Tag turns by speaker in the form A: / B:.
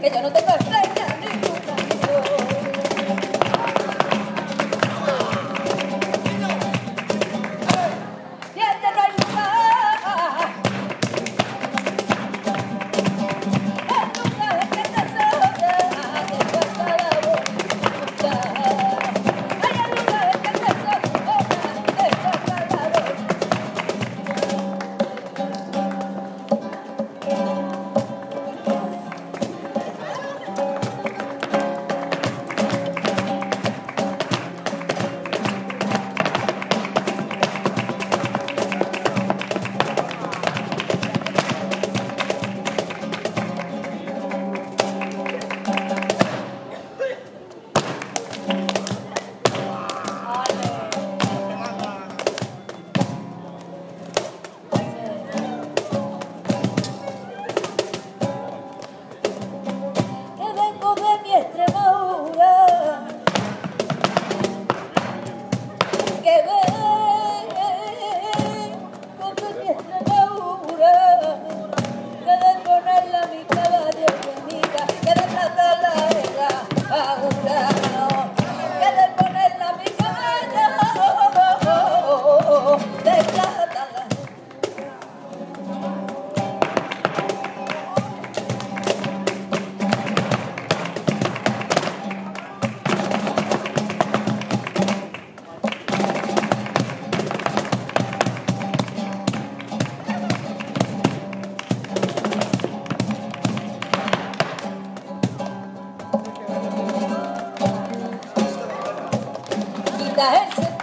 A: que yo no tengo el the head.